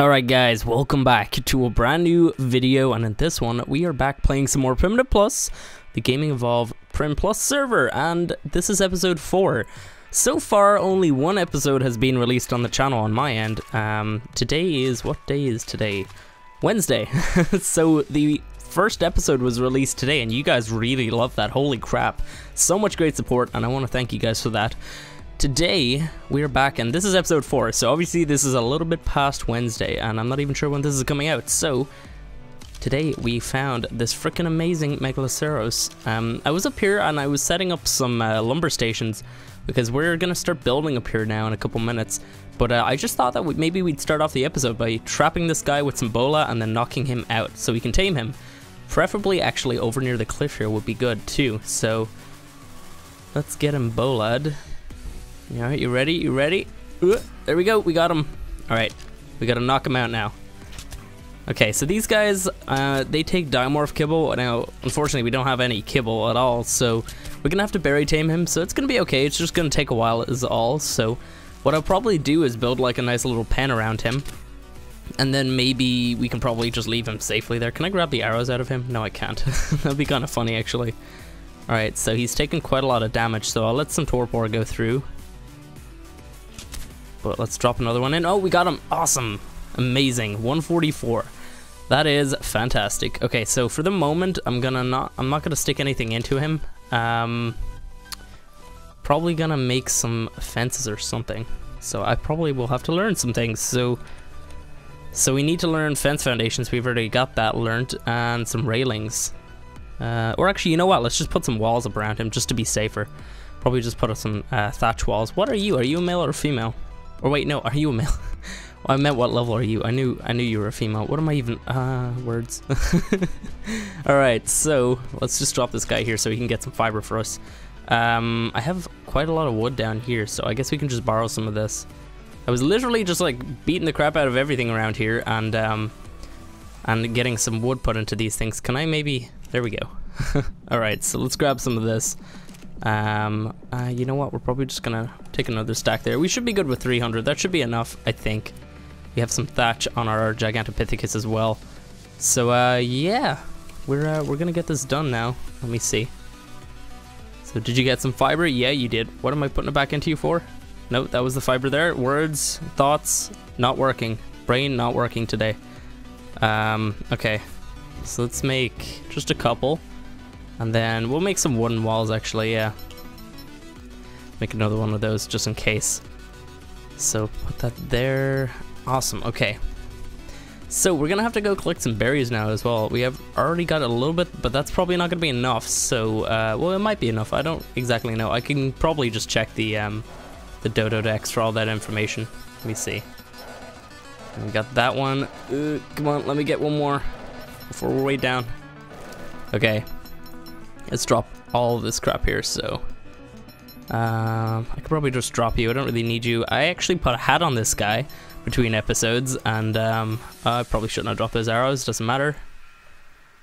Alright guys, welcome back to a brand new video and in this one we are back playing some more Primitive Plus, the Gaming Evolve Prim Plus server and this is episode 4. So far only one episode has been released on the channel on my end. Um, today is, what day is today? Wednesday. so the first episode was released today and you guys really love that, holy crap. So much great support and I want to thank you guys for that. Today, we're back, and this is episode 4, so obviously this is a little bit past Wednesday, and I'm not even sure when this is coming out, so... Today, we found this freaking amazing Megaloceros. Um, I was up here, and I was setting up some uh, lumber stations, because we're gonna start building up here now in a couple minutes, but uh, I just thought that we, maybe we'd start off the episode by trapping this guy with some bola and then knocking him out, so we can tame him. Preferably, actually, over near the cliff here would be good, too, so... Let's get him bola'd. Alright, you ready? You ready? Uh, there we go, we got him. Alright, we gotta knock him out now. Okay, so these guys, uh, they take Dimorph Kibble. Now, unfortunately, we don't have any Kibble at all, so we're gonna have to Berry Tame him, so it's gonna be okay. It's just gonna take a while is all, so what I'll probably do is build like a nice little pen around him, and then maybe we can probably just leave him safely there. Can I grab the arrows out of him? No, I can't. That'd be kind of funny, actually. Alright, so he's taken quite a lot of damage, so I'll let some Torpor go through. But let's drop another one in. Oh, we got him. Awesome. Amazing. 144. That is fantastic. Okay, so for the moment, I'm gonna not. I'm not gonna stick anything into him. Um, probably gonna make some fences or something. So I probably will have to learn some things. So, so we need to learn fence foundations. We've already got that learned, and some railings. Uh, or actually, you know what? Let's just put some walls around him just to be safer. Probably just put up some uh, thatch walls. What are you? Are you a male or a female? Or wait, no, are you a male? well, I meant what level are you? I knew I knew you were a female. What am I even uh words? Alright, so let's just drop this guy here so he can get some fiber for us. Um I have quite a lot of wood down here, so I guess we can just borrow some of this. I was literally just like beating the crap out of everything around here and um and getting some wood put into these things. Can I maybe there we go. Alright, so let's grab some of this. Um, uh, you know what? We're probably just gonna take another stack there. We should be good with 300. That should be enough, I think. We have some thatch on our Gigantopithecus as well. So, uh, yeah. We're, uh, we're gonna get this done now. Let me see. So, did you get some fiber? Yeah, you did. What am I putting it back into you for? Nope, that was the fiber there. Words, thoughts, not working. Brain not working today. Um, okay. So let's make just a couple. And then we'll make some wooden walls actually, yeah. Make another one of those just in case. So put that there. Awesome, okay. So we're gonna have to go collect some berries now as well. We have already got a little bit, but that's probably not gonna be enough. So, uh, well, it might be enough. I don't exactly know. I can probably just check the um, the Dododex for all that information. Let me see. We got that one. Uh, come on, let me get one more before we're way down. Okay, let's drop all this crap here. So, um, I could probably just drop you. I don't really need you. I actually put a hat on this guy between episodes, and um, I probably shouldn't have dropped those arrows. Doesn't matter.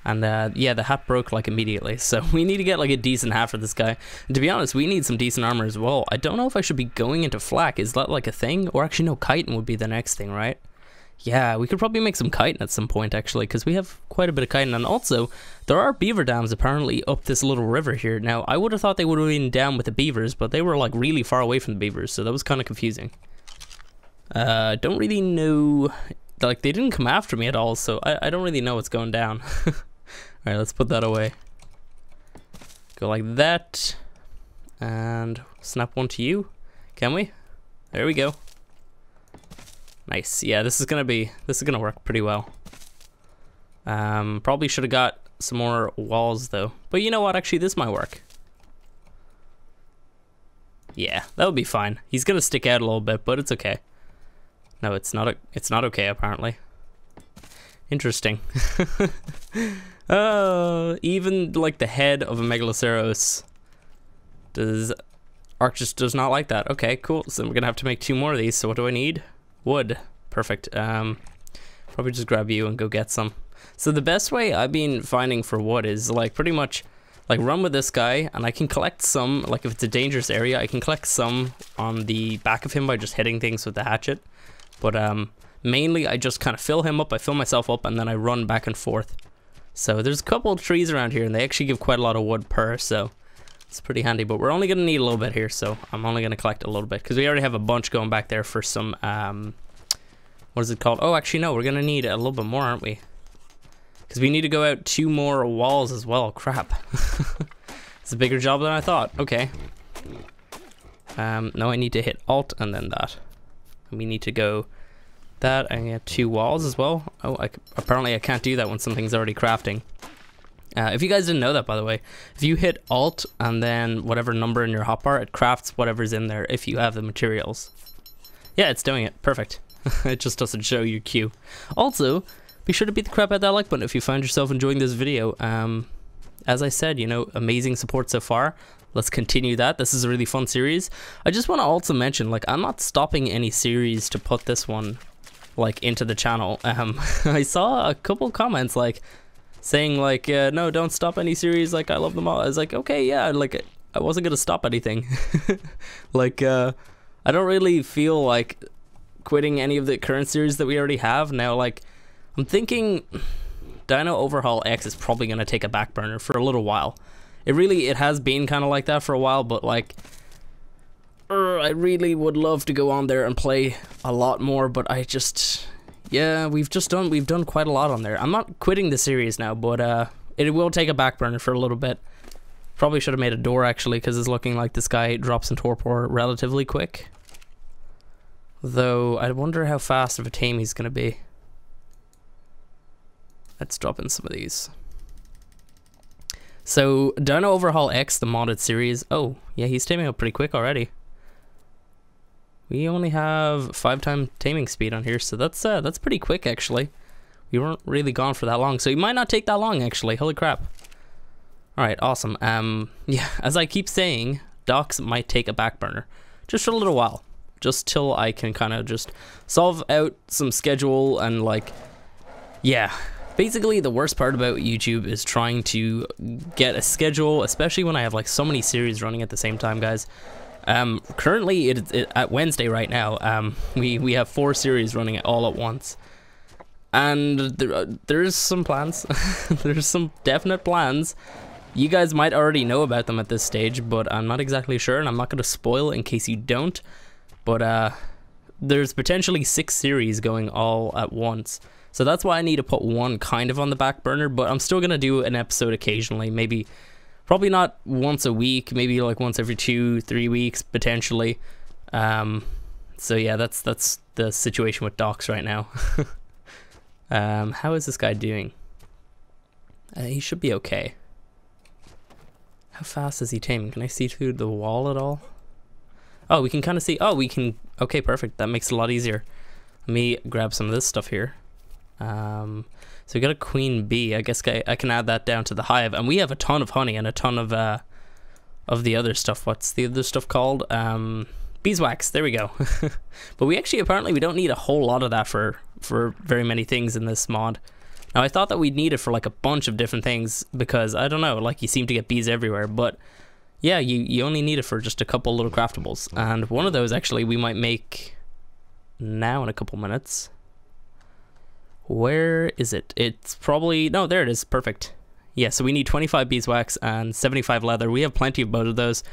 And uh, yeah, the hat broke like immediately. So we need to get like a decent hat for this guy. And to be honest, we need some decent armor as well. I don't know if I should be going into flak. Is that like a thing? Or actually, no, chitin would be the next thing, right? Yeah, we could probably make some chitin at some point actually, because we have quite a bit of chitin. And also, there are beaver dams apparently up this little river here. Now, I would have thought they would have been down with the beavers, but they were like really far away from the beavers, so that was kind of confusing. Uh, don't really know, like they didn't come after me at all, so I, I don't really know what's going down. Alright, let's put that away. Go like that, and snap one to you. Can we? There we go. Nice. Yeah, this is gonna be this is gonna work pretty well. Um, probably should have got some more walls though. But you know what? Actually, this might work. Yeah, that would be fine. He's gonna stick out a little bit, but it's okay. No, it's not. A, it's not okay apparently. Interesting. oh, even like the head of a Megaloceros does Arctis does not like that. Okay, cool. So we're gonna have to make two more of these. So what do I need? Wood. Perfect. Um, probably just grab you and go get some. So the best way I've been finding for wood is like pretty much like run with this guy and I can collect some, like if it's a dangerous area, I can collect some on the back of him by just hitting things with the hatchet. But um, Mainly, I just kind of fill him up, I fill myself up, and then I run back and forth. So there's a couple trees around here, and they actually give quite a lot of wood per, so it's pretty handy. But we're only going to need a little bit here, so I'm only going to collect a little bit, because we already have a bunch going back there for some, um, what is it called? Oh, actually, no, we're going to need a little bit more, aren't we? Because we need to go out two more walls as well. Crap. it's a bigger job than I thought. Okay. Um, now I need to hit Alt and then that. And we need to go that and get two walls as well. Oh, I, apparently I can't do that when something's already crafting. Uh, if you guys didn't know that, by the way, if you hit Alt and then whatever number in your hotbar, it crafts whatever's in there if you have the materials. Yeah, it's doing it. Perfect. it just doesn't show your queue. Also, be sure to beat the crap out of that like button if you find yourself enjoying this video. Um, as I said, you know, amazing support so far. Let's continue that. This is a really fun series. I just want to also mention, like, I'm not stopping any series to put this one, like, into the channel. Um, I saw a couple comments, like, saying, like, uh, no, don't stop any series. Like, I love them all. I was like, okay, yeah, like, I wasn't to stop anything. like, uh, I don't really feel like quitting any of the current series that we already have. Now, like, I'm thinking Dino Overhaul X is probably to take a back burner for a little while. It really, it has been kind of like that for a while, but like, uh, I really would love to go on there and play a lot more, but I just, yeah, we've just done, we've done quite a lot on there. I'm not quitting the series now, but uh, it will take a back burner for a little bit. Probably should have made a door actually, because it's looking like this guy drops in torpor relatively quick. Though, I wonder how fast of a tame he's to be. Let's drop in some of these. So, Dino Overhaul X, the modded series. Oh, yeah, he's taming up pretty quick already. We only have five time taming speed on here, so that's uh, that's pretty quick actually. We weren't really gone for that long, so he might not take that long actually. Holy crap! All right, awesome. Um, yeah, as I keep saying, DOX might take a back burner just for a little while, just till I can kind of just solve out some schedule and like, yeah, Basically, the worst part about YouTube is trying to get a schedule, especially when I have like so many series running at the same time, guys. Um, currently, it, it, at Wednesday right now, um, we we have four series running all at once, and there uh, there's some plans. there's some definite plans. You guys might already know about them at this stage, but I'm not exactly sure, and I'm not going to spoil in case you don't. But uh, there's potentially six series going all at once. So that's why I need to put one kind of on the back burner, but I'm still going to do an episode occasionally, maybe probably not once a week, maybe like once every 2 3 weeks potentially. Um so yeah, that's that's the situation with DOX right now. um how is this guy doing? Uh, he should be okay. How fast is he taming? Can I see through the wall at all? Oh, we can kind of see. Oh, we can. Okay, perfect. That makes it a lot easier. Let me grab some of this stuff here. Um, so we got a queen bee. I guess I, I, can add that down to the hive, and we have a ton of honey and a ton of uh, of the other stuff. What's the other stuff called? Um, beeswax. There we go. but we actually apparently we don't need a whole lot of that for for very many things in this mod. Now I thought that we'd need it for like a bunch of different things because I don't know, like you seem to get bees everywhere, but yeah, you you only need it for just a couple little craftables, and one of those actually we might make now in a couple minutes. Where is it? It's probably, no, there it is. Perfect. Yeah, so we need 25 beeswax and 75 leather. We have plenty of both of those.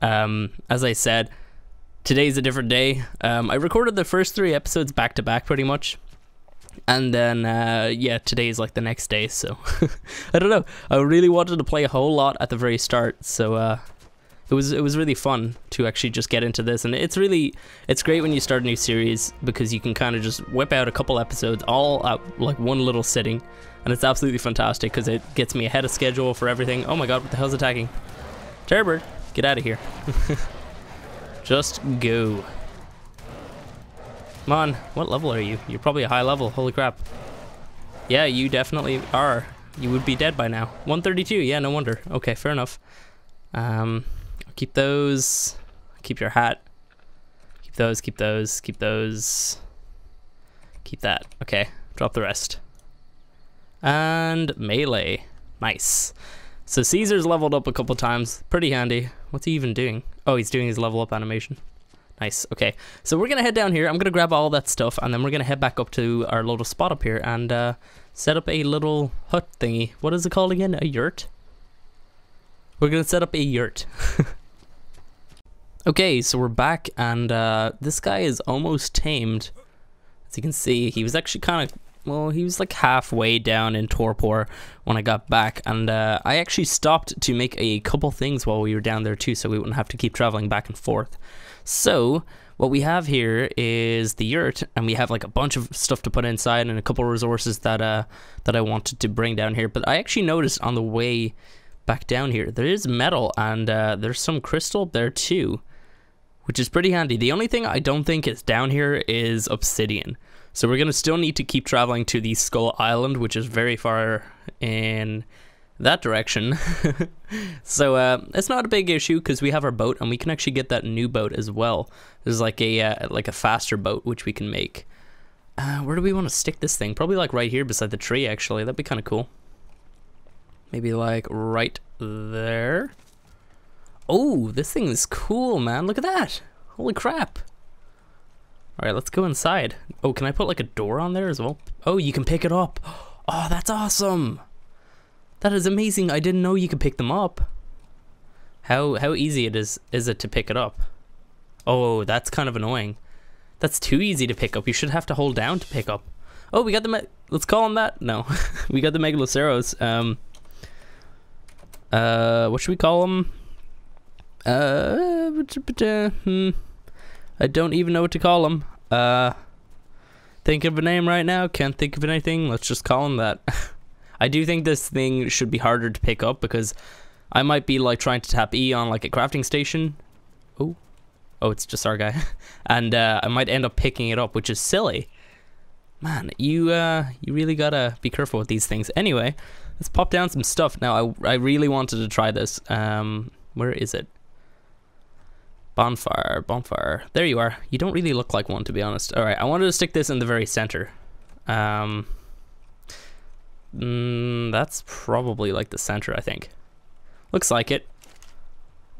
Um, as I said, today's a different day. Um, I recorded the first three episodes back to back pretty much. And then, uh, yeah, today is like the next day, so I don't know. I really wanted to play a whole lot at the very start, so uh, it was it was really fun to actually just get into this and it's really it's great when you start a new series because you can kind of just whip out a couple episodes all like one little sitting and it's absolutely fantastic because it gets me ahead of schedule for everything. Oh my god what the hell's attacking? Terrorbird get out of here. Just go. Come on what level are you? You're probably a high level holy crap. Yeah you definitely are. You would be dead by now. 132 yeah no wonder. Okay fair enough. Um Keep those. Keep your hat. Keep those, keep those, keep those. Keep that. Okay, drop the rest. And melee. Nice. So Caesar's leveled up a couple times. Pretty handy. What's he even doing? Oh, he's doing his level up animation. Nice. Okay, so we're gonna head down here. I'm gonna grab all that stuff, and then we're gonna head back up to our little spot up here and uh, set up a little hut thingy. What is it called again? A yurt. We're gonna set up a yurt. okay, so we're back, and uh, this guy is almost tamed. As you can see, he was actually kind of well, he was like halfway down in torpor when I got back, and uh, I actually stopped to make a couple things while we were down there too, so we wouldn't have to keep traveling back and forth. So what we have here is the yurt, and we have like a bunch of stuff to put inside and a couple resources that uh that I wanted to bring down here. But I actually noticed on the way back down here there is metal and uh, there's some crystal there too, which is pretty handy. The only thing I don't think is down here is obsidian. So we're gonna still need to keep traveling to the Skull Island, which is very far in that direction. so uh, it's not a big issue because we have our boat and we can actually get that new boat as well. There's like a uh, like a faster boat which we can make. Uh, where do we want to stick this thing? Probably like right here beside the tree. Actually, that'd be kind of cool. Maybe like right there. Oh, this thing is cool, man. Look at that. Holy crap. All right, let's go inside. Oh, can I put like a door on there as well? Oh, you can pick it up. Oh, that's awesome. That is amazing. I didn't know you could pick them up. How how easy it is is it to pick it up? Oh, that's kind of annoying. That's too easy to pick up. You should have to hold down to pick up. Oh, we got the let's call them that. No, we got the megaloceros. Um. Uh, what should we call them? Uh, hmm. I don't even know what to call them. Uh, think of a name right now. Can't think of anything. Let's just call them that. I do think this thing should be harder to pick up because I might be like trying to tap E on like a crafting station. Oh, oh, it's just our guy, and uh, I might end up picking it up, which is silly. Man, you uh, you really gotta be careful with these things. Anyway, let's pop down some stuff. Now, I I really wanted to try this. Um, where is it? Bonfire, bonfire. There you are. You don't really look like one, to be honest. All right, I wanted to stick this in the very center. Um, mm, that's probably like the center, I think. Looks like it.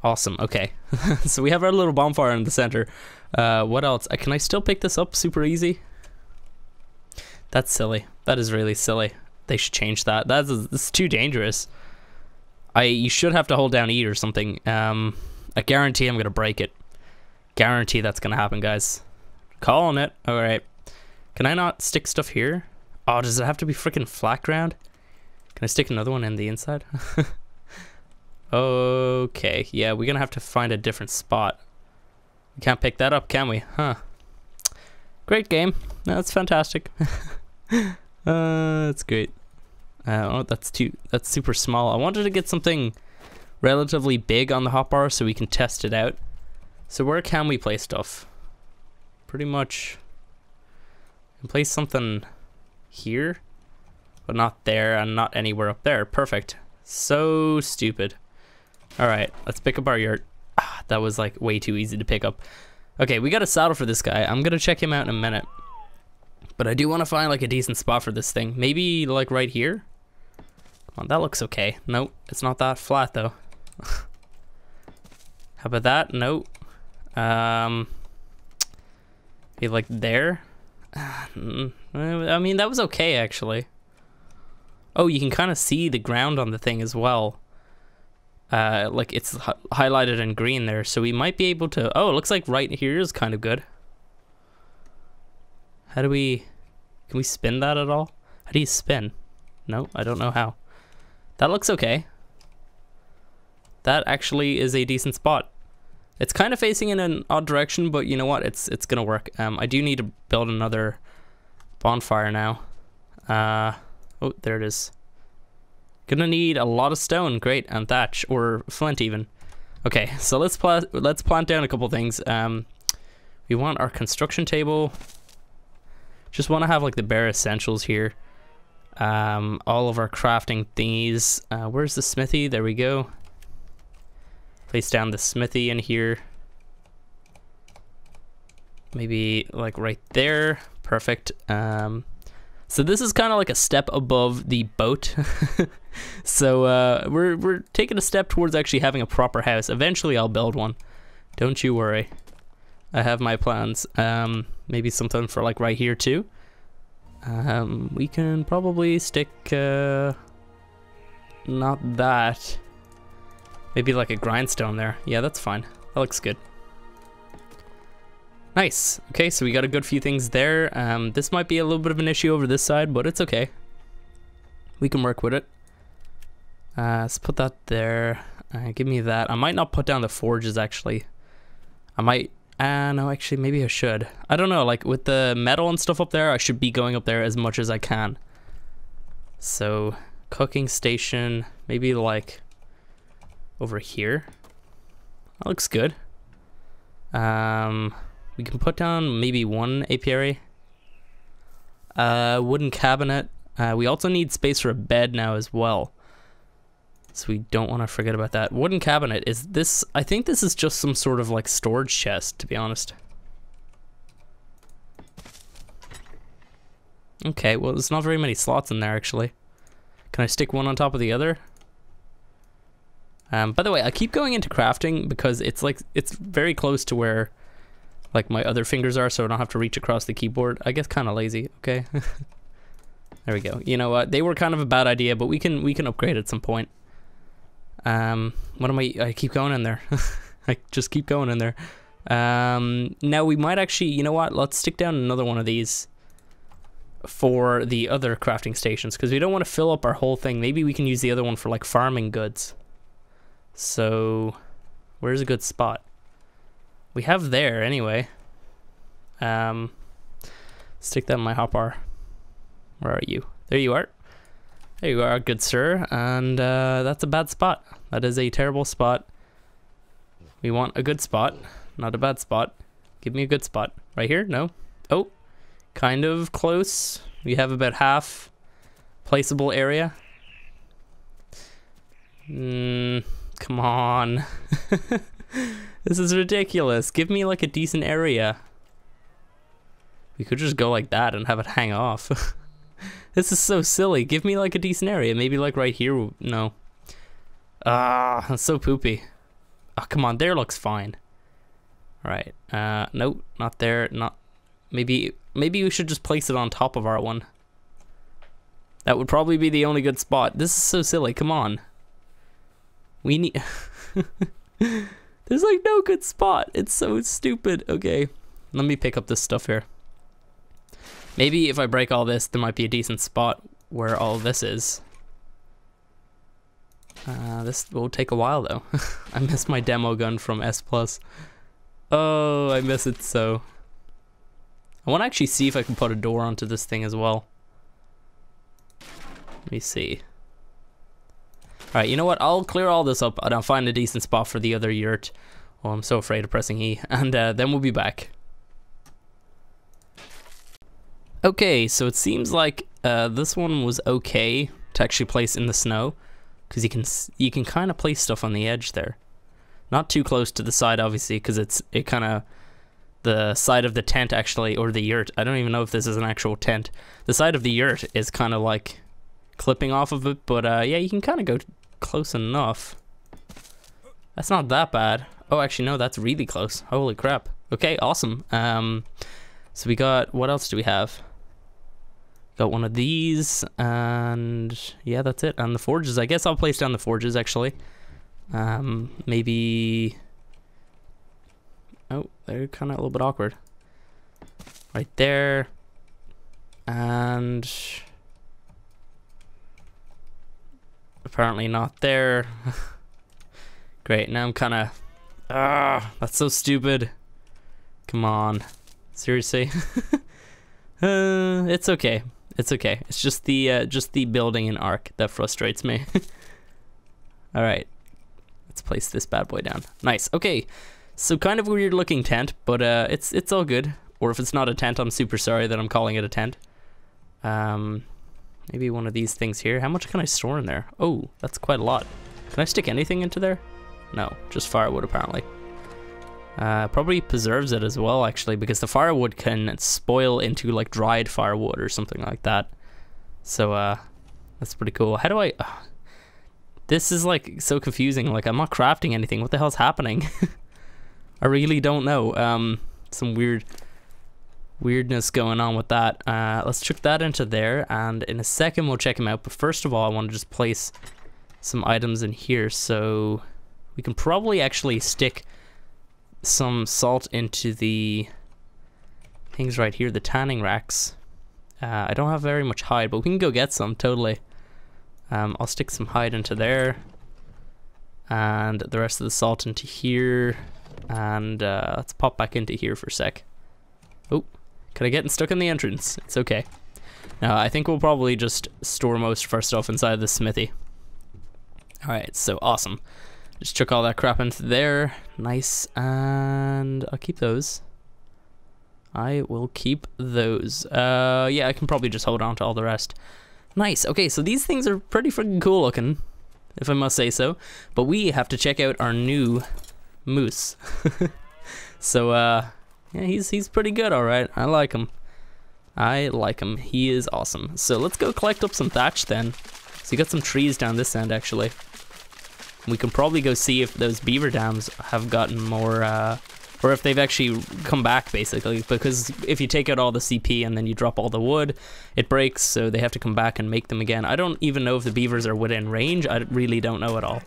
Awesome. Okay, so we have our little bonfire in the center. Uh, what else? Uh, can I still pick this up super easy? That's silly. That is really silly. They should change that. That's, that's too dangerous. I you should have to hold down E or something. Um, I guarantee I'm gonna break it. Guarantee that's gonna happen, guys. Calling it. All right. Can I not stick stuff here? Oh, does it have to be freaking flat ground? Can I stick another one in the inside? okay. Yeah, we're gonna have to find a different spot. We can't pick that up, can we? Huh. Great game. That's fantastic. uh, that's great. Uh, oh, that's too. That's super small. I wanted to get something relatively big on the hotbar so we can test it out. So where can we place stuff? Pretty much can place something here, but not there and not anywhere up there. Perfect. So stupid. All right, let's pick up our yurt. Ah, that was like way too easy to pick up. Okay, we got a saddle for this guy. I'm gonna check him out in a minute. But I do want to find like a decent spot for this thing. Maybe like right here? Come on, that looks okay. Nope, it's not that flat though. How about that? Nope. Um, be like there. I mean, that was okay actually. Oh, you can kind of see the ground on the thing as well. Uh, like it's highlighted in green there, so we might be able to. Oh, it looks like right here is kind of good. How do we? Can we spin that at all? How do you spin? No, I don't know how. That looks okay that actually is a decent spot. It's kind of facing in an odd direction, but you know what? It's it's gonna work. Um, I do need to build another bonfire now. Uh, oh, there it is. Gonna need a lot of stone, great, and thatch or flint even. Okay, so let's plant let's plant down a couple things. Um, we want our construction table. Just want to have like the bare essentials here. Um, all of our crafting thingies. Uh, where's the smithy? There we go. Place down the smithy in here. Maybe like right there. Perfect. Um, so this is kind of like a step above the boat. so uh, we're, we're taking a step towards actually having a proper house. Eventually I'll build one. Don't you worry. I have my plans. Um, maybe something for like right here too. Um, we can probably stick, uh, not that. Maybe like a grindstone there. Yeah, that's fine. That looks good. Nice. Okay, so we got a good few things there. Um, this might be a little bit of an issue over this side, but it's okay. We can work with it. Uh, let's put that there. Uh, give me that. I might not put down the forges, actually. I might... Uh, no, actually, maybe I should. I don't know, like, with the metal and stuff up there, I should be going up there as much as I can. So, cooking station, maybe, like, over here. That looks good. Um... We can put down maybe one apiary. Uh, wooden cabinet. Uh, we also need space for a bed now as well. So we don't want to forget about that. Wooden cabinet is this, I think this is just some sort of like storage chest, to be honest. Okay, well there's not very many slots in there actually. Can I stick one on top of the other? Um, by the way, I keep going into crafting because it's like, it's very close to where like my other fingers are so I don't have to reach across the keyboard. I guess kind of lazy, okay? there we go. You know what? They were kind of a bad idea, but we can we can upgrade at some point. Um, what am I? I keep going in there. I just keep going in there. Um, now we might actually, you know what? Let's stick down another one of these for the other crafting stations because we don't want to fill up our whole thing. Maybe we can use the other one for like farming goods. So, where's a good spot? we have there anyway. Um, stick that in my hotbar. Where are you? There you are. There you are, good sir. And uh, that's a bad spot. That is a terrible spot. We want a good spot, not a bad spot. Give me a good spot. Right here? No? Oh, kind of close. We have about half placeable area. Mm, come on. This is ridiculous. Give me like a decent area. We could just go like that and have it hang off. this is so silly. Give me like a decent area. Maybe like right here. No. Ah, that's so poopy. Oh, come on. There looks fine. Right. Uh, nope. Not there. Not. Maybe. Maybe we should just place it on top of our one. That would probably be the only good spot. This is so silly. Come on. We need. There's like no good spot. It's so stupid. Okay, let me pick up this stuff here. Maybe if I break all this, there might be a decent spot where all this is. Uh, this will take a while though. I miss my demo gun from S+. Plus. Oh, I miss it so. I want to actually see if I can put a door onto this thing as well. Let me see. Alright, you know what? I'll clear all this up and I'll find a decent spot for the other yurt. Oh, I'm so afraid of pressing E. And uh, then we'll be back. Okay, so it seems like uh, this one was okay to actually place in the snow. Because you can you can kind of place stuff on the edge there. Not too close to the side, obviously, because it's it kind of the side of the tent actually, or the yurt. I don't even know if this is an actual tent. The side of the yurt is kind of like clipping off of it, but uh, yeah, you can kind of go close enough. That's not that bad. Oh, actually, no, that's really close. Holy crap. Okay, awesome. Um, so we got, what else do we have? Got one of these, and yeah, that's it. And the forges, I guess I'll place down the forges, actually. Um, maybe... Oh, they're kind of a little bit awkward. Right there. And apparently not there. Great, now I'm kind of... Ah, that's so stupid. Come on. Seriously? uh, it's okay. It's okay. It's just the uh, just the building and Ark that frustrates me. All right, let's place this bad boy down. Nice. Okay, so kind of weird looking tent, but uh, it's it's all good. Or if it's not a tent, I'm super sorry that I'm calling it a tent. Um, Maybe one of these things here. How much can I store in there? Oh, that's quite a lot. Can I stick anything into there? No, just firewood apparently. Uh, probably preserves it as well actually because the firewood can spoil into like dried firewood or something like that. So uh, that's pretty cool. How do I... Uh, this is like so confusing. Like I'm not crafting anything. What the hell's happening? I really don't know. Um, some weird weirdness going on with that. Uh, let's chuck that into there, and in a second we'll check him out. But first of all, I want to just place some items in here, so we can probably actually stick some salt into the things right here, the tanning racks. Uh, I don't have very much hide, but we can go get some, totally. Um, I'll stick some hide into there. And the rest of the salt into here. And uh, let's pop back into here for a sec. Oh, could I get stuck in the entrance? It's okay. Now, I think we'll probably just store most of our stuff inside the smithy. Alright, so awesome. Just chuck all that crap into there. Nice. And I'll keep those. I will keep those. Uh, yeah, I can probably just hold on to all the rest. Nice. Okay, so these things are pretty freaking cool looking, if I must say so. But we have to check out our new moose. so, uh, yeah, he's he's pretty good, all right. I like him. I like him. He is awesome. So let's go collect up some thatch then. So you got some trees down this end, actually. We can probably go see if those beaver dams have gotten more, uh, or if they've actually come back basically because if you take out all the CP and then you drop all the wood it breaks so they have to come back and make them again I don't even know if the beavers are within range I really don't know at all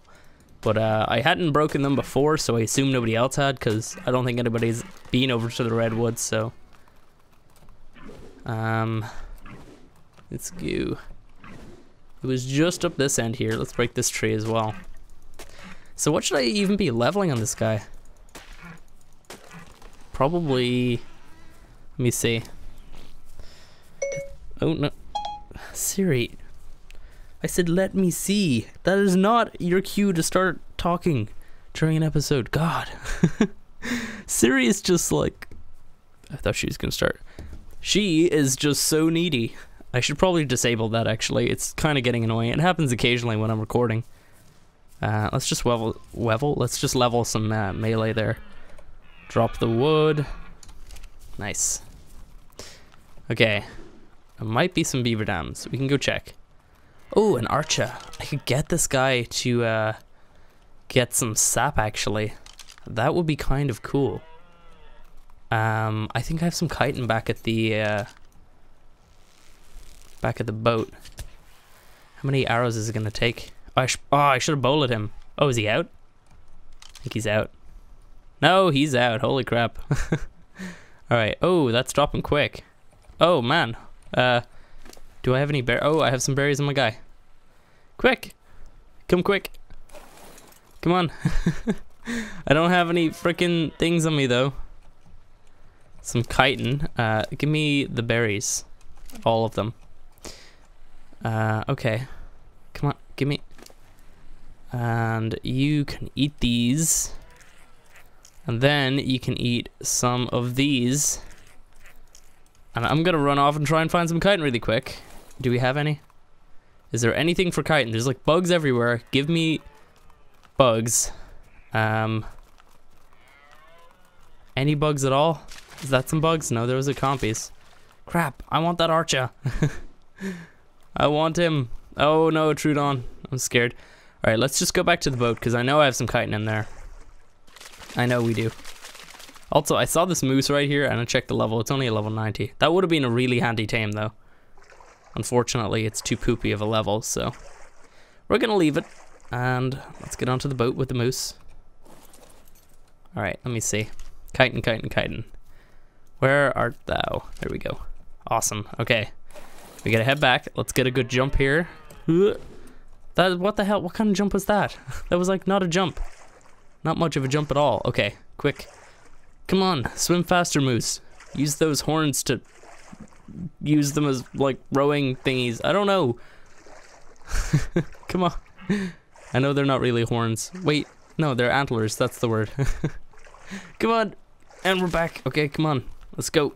but uh, I hadn't broken them before so I assume nobody else had because I don't think anybody's been over to the redwoods so. Um let's go. It was just up this end here. Let's break this tree as well. So what should I even be leveling on this guy? Probably, let me see. Oh no, Siri, I said let me see. That is not your cue to start talking during an episode. God. Siri is just like, I thought she was gonna start. She is just so needy. I should probably disable that actually. It's kind of getting annoying. It happens occasionally when I'm recording. Uh, let's just level, level. Let's just level some uh, melee there. Drop the wood. Nice. Okay. There might be some beaver dams. We can go check. Oh, an archer. I could get this guy to uh, get some sap, actually. That would be kind of cool. Um, I think I have some chitin back at the uh, back at the boat. How many arrows is it gonna take? Oh, I, sh oh, I should have bowled him. Oh, is he out? I think he's out. No, he's out. Holy crap. Alright. Oh, that's dropping quick. Oh, man. Uh, do I have any bear? Oh, I have some berries on my guy. Quick. Come quick. Come on. I don't have any freaking things on me, though. Some chitin. Uh, give me the berries. All of them. Uh, okay. Come on, give me. And you can eat these. And then you can eat some of these. And I'm gonna run off and try and find some chitin really quick. Do we have any? Is there anything for chitin? There's like bugs everywhere. Give me bugs. Um, any bugs at all? Is that some bugs? No, there was a compies. Crap, I want that archer. I want him. Oh no, Troodon. I'm scared. Alright, let's just go back to the boat because I know I have some chitin in there. I know we do. Also, I saw this moose right here and I checked the level. It's only a level 90. That would have been a really handy tame though. Unfortunately, it's too poopy of a level, so we're gonna leave it and let's get onto the boat with the moose. All right, let me see. Chitin, chitin, chitin. Where art thou? There we go. Awesome. Okay, we gotta head back. Let's get a good jump here. That what the hell? What kind of jump was that? that was like not a jump. Not much of a jump at all. Okay, quick. Come on, swim faster, Moose. Use those horns to use them as like rowing thingies. I don't know. Come on. I know they're not really horns. Wait, no, they're antlers. That's the word. come on. And we're back. Okay, come on. Let's go.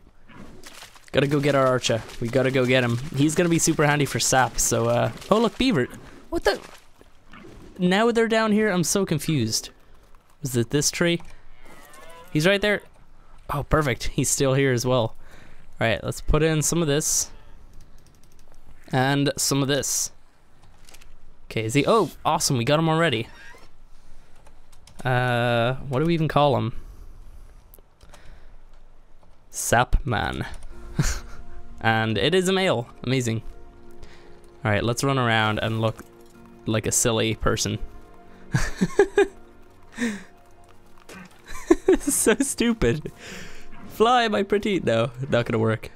Gotta go get our archer. We gotta go get him. He's gonna be super handy for sap, so uh... Oh, look, beaver. What the... Now they're down here? I'm so confused. Was it this tree? He's right there. Oh, perfect. He's still here as well. All right, let's put in some of this. And some of this. Okay, is he? Oh, awesome. We got him already. Uh, what do we even call him? Sap Man. and it is a male. Amazing. Alright, let's run around and look like a silly person. this is so stupid. Fly, my pretty. No, not gonna work.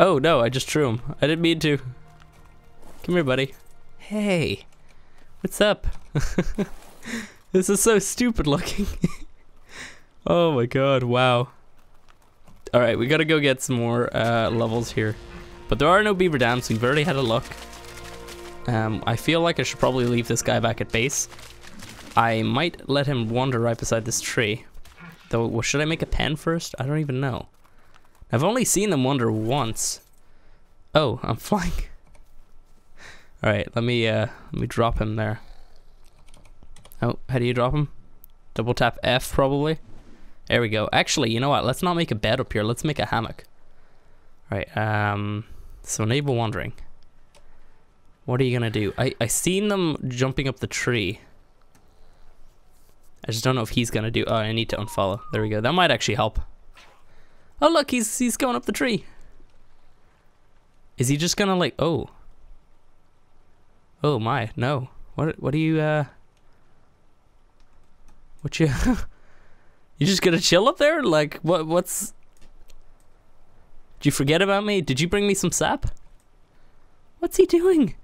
Oh, no, I just threw him. I didn't mean to. Come here, buddy. Hey, what's up? this is so stupid looking. oh my god, wow. Alright, we gotta go get some more uh, levels here. But there are no beaver dams, we've already had a look. Um, I feel like I should probably leave this guy back at base. I might let him wander right beside this tree. Though, well, should I make a pen first? I don't even know. I've only seen them wander once. Oh, I'm flying. Alright, let me uh let me drop him there. Oh, how do you drop him? Double tap F probably. There we go. Actually, you know what? Let's not make a bed up here. Let's make a hammock. All right. Um. So enable wandering. What are you gonna do? I I seen them jumping up the tree. I just don't know if he's gonna do. Oh, I need to unfollow. There we go. That might actually help. Oh look, he's he's going up the tree. Is he just gonna like? Oh. Oh my, no. What what are you uh? What you? You just gonna chill up there? Like, what? What's? Did you forget about me? Did you bring me some sap? What's he doing?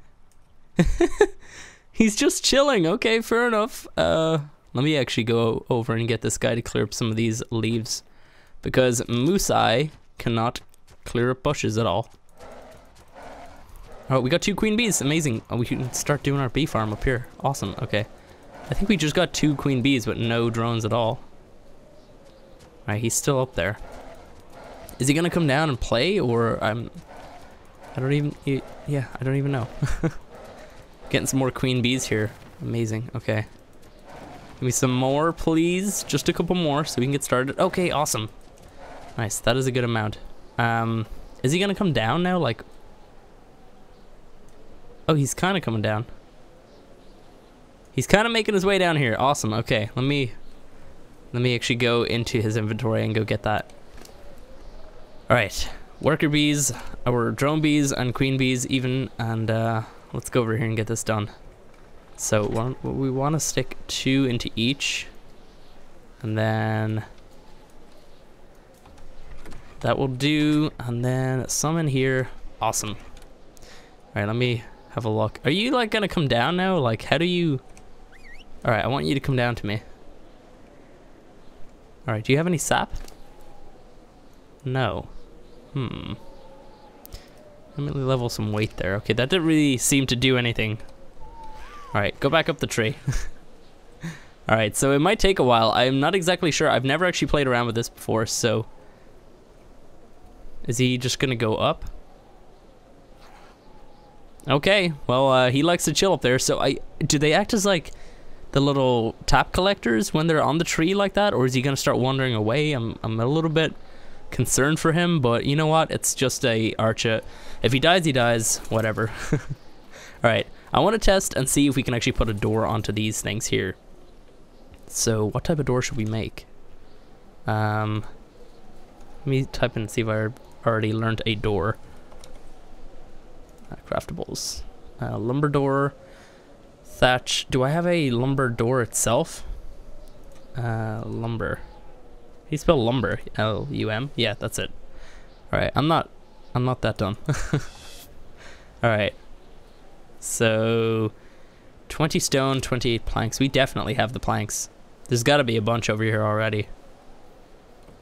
He's just chilling. Okay, fair enough. Uh, let me actually go over and get this guy to clear up some of these leaves, because Musai cannot clear up bushes at all. Oh, we got two queen bees. Amazing. Oh, we can start doing our bee farm up here. Awesome. Okay. I think we just got two queen bees, but no drones at all. Alright, he's still up there. Is he gonna come down and play, or I'm... I don't even... Yeah, I don't even know. Getting some more queen bees here. Amazing, okay. Give me some more, please. Just a couple more so we can get started. Okay, awesome. Nice, that is a good amount. Um, is he gonna come down now? Like... Oh, he's kind of coming down. He's kind of making his way down here. Awesome, okay. Let me let me actually go into his inventory and go get that. Alright, worker bees, our drone bees and queen bees even, and uh, let's go over here and get this done. So we want to stick two into each, and then that will do, and then some in here. Awesome. Alright, let me have a look. Are you like gonna come down now? Like, how do you... Alright, I want you to come down to me. Alright, do you have any sap? No. Hmm. Let me level some weight there. Okay, that didn't really seem to do anything. Alright, go back up the tree. Alright, so it might take a while. I'm not exactly sure. I've never actually played around with this before, so... Is he just gonna go up? Okay, well, uh, he likes to chill up there, so I... Do they act as, like, the little tap collectors when they're on the tree like that, or is he gonna start wandering away? I'm I'm a little bit concerned for him, but you know what? It's just a archer. If he dies, he dies. Whatever. All right, I want to test and see if we can actually put a door onto these things here. So, what type of door should we make? Um, let me type in and see if I already learned a door. Uh, craftables. Uh, lumber door thatch. Do I have a lumber door itself? Uh, lumber. How you spell lumber? L U M. Yeah, that's it. All right, I'm not. I'm not that dumb. All right. So, 20 stone, 28 planks. We definitely have the planks. There's got to be a bunch over here already.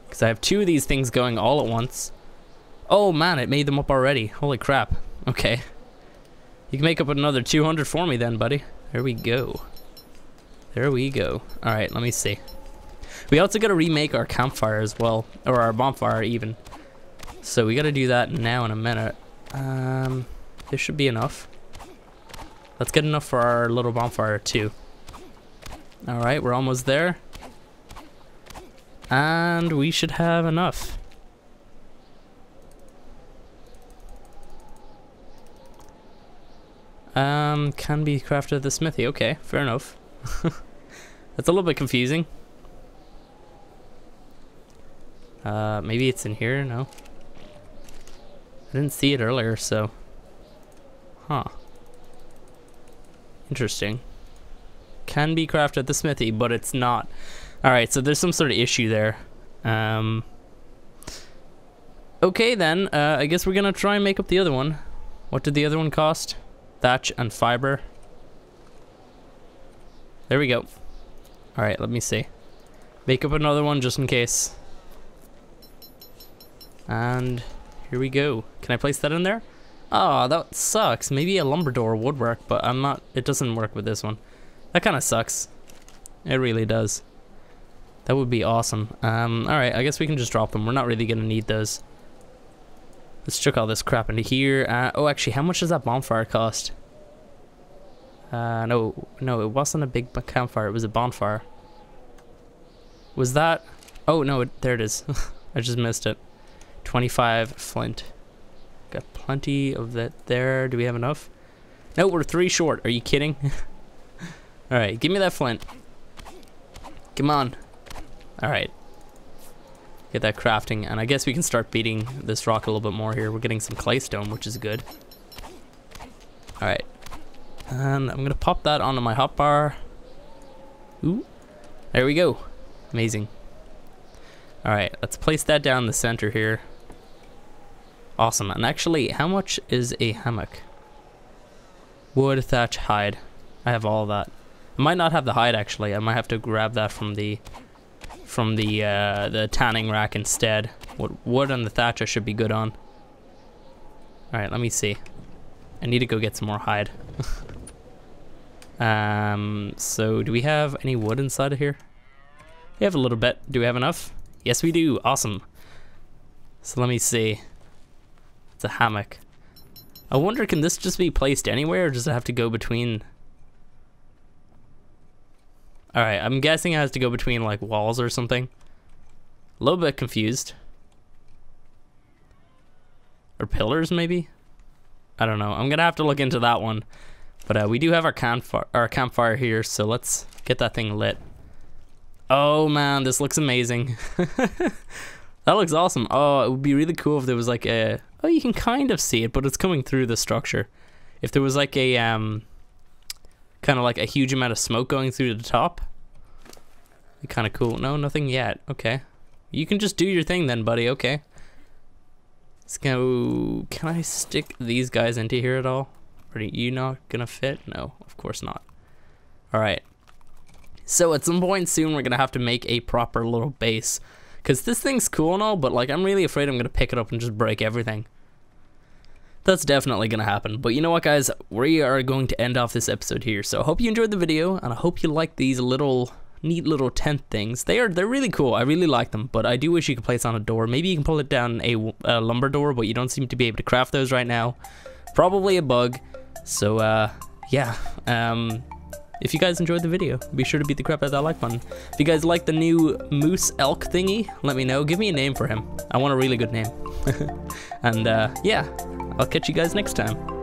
Because I have two of these things going all at once. Oh man, it made them up already. Holy crap. Okay. You can make up another 200 for me then, buddy. There we go. There we go. Alright, let me see. We also gotta remake our campfire as well. Or our bonfire even. So we gotta do that now in a minute. Um, this should be enough. Let's get enough for our little bonfire too. Alright, we're almost there. And we should have enough. Um, can be crafted at the smithy. Okay, fair enough. That's a little bit confusing. Uh, maybe it's in here? No. I didn't see it earlier, so. Huh. Interesting. Can be crafted at the smithy, but it's not. Alright, so there's some sort of issue there. Um, okay, then. Uh, I guess we're gonna try and make up the other one. What did the other one cost? Thatch and fiber. There we go. Alright, let me see. Make up another one just in case. And here we go. Can I place that in there? Oh, that sucks. Maybe a lumber door would work, but I'm not, it doesn't work with this one. That kind of sucks. It really does. That would be awesome. Um, alright, I guess we can just drop them. We're not really going to need those. Let's chuck all this crap into here. Uh, oh, actually, how much does that bonfire cost? Uh, no, no, it wasn't a big campfire. It was a bonfire. Was that? Oh, no, it, there it is. I just missed it. 25 flint. Got plenty of that there. Do we have enough? No, we're three short. Are you kidding? Alright, give me that flint. Come on. Alright. Get that crafting, and I guess we can start beating this rock a little bit more here. We're getting some claystone, which is good. Alright. And I'm gonna pop that onto my hotbar. Ooh. There we go. Amazing. Alright, let's place that down the center here. Awesome. And actually, how much is a hammock? Wood, thatch, hide. I have all that. I might not have the hide actually. I might have to grab that from the from the uh, the tanning rack instead. Wood, wood and the thatch I should be good on. All right, let me see. I need to go get some more hide. um, so do we have any wood inside of here? We have a little bit. Do we have enough? Yes, we do. Awesome. So let me see. It's a hammock. I wonder, can this just be placed anywhere, or does it have to go between... Alright, I'm guessing it has to go between, like, walls or something. A little bit confused. Or pillars, maybe? I don't know. I'm gonna have to look into that one. But uh, we do have our our campfire here, so let's get that thing lit. Oh man, this looks amazing. that looks awesome. Oh, it would be really cool if there was like a Oh, you can kind of see it, but it's coming through the structure. If there was like a um, kind of like a huge amount of smoke going through the top, kind of cool. No, nothing yet. Okay, you can just do your thing then, buddy. Okay. Let's go. Can I stick these guys into here at all? Are you not gonna fit? No, of course not. All right. So at some point soon, we're gonna have to make a proper little base. Because this thing's cool and all, but like I'm really afraid I'm going to pick it up and just break everything. That's definitely going to happen. But you know what, guys? We are going to end off this episode here. So I hope you enjoyed the video, and I hope you like these little neat little tent things. They are they're really cool. I really like them, but I do wish you could place on a door. Maybe you can pull it down a, a lumber door, but you don't seem to be able to craft those right now. Probably a bug. So uh, yeah. Um, if you guys enjoyed the video, be sure to beat the crap out of that like button. If you guys like the new moose elk thingy, let me know. Give me a name for him. I want a really good name. and uh, yeah, I'll catch you guys next time.